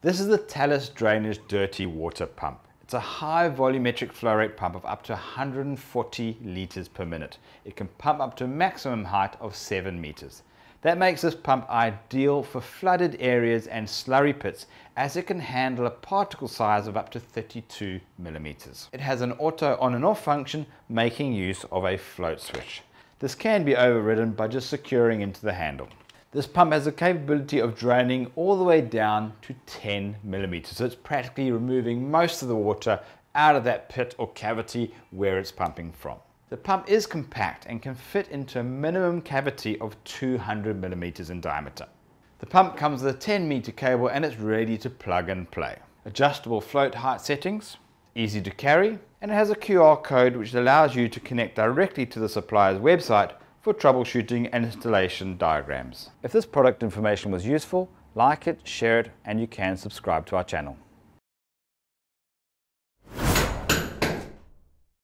This is the Tallas Drainage Dirty Water Pump. It's a high volumetric flow rate pump of up to 140 litres per minute. It can pump up to a maximum height of 7 metres. That makes this pump ideal for flooded areas and slurry pits as it can handle a particle size of up to 32 millimeters. It has an auto on and off function making use of a float switch. This can be overridden by just securing into the handle. This pump has the capability of draining all the way down to 10 millimeters. So it's practically removing most of the water out of that pit or cavity where it's pumping from. The pump is compact and can fit into a minimum cavity of 200 millimeters in diameter. The pump comes with a 10 meter cable and it's ready to plug and play. Adjustable float height settings, easy to carry, and it has a QR code which allows you to connect directly to the supplier's website for troubleshooting and installation diagrams. If this product information was useful, like it, share it, and you can subscribe to our channel.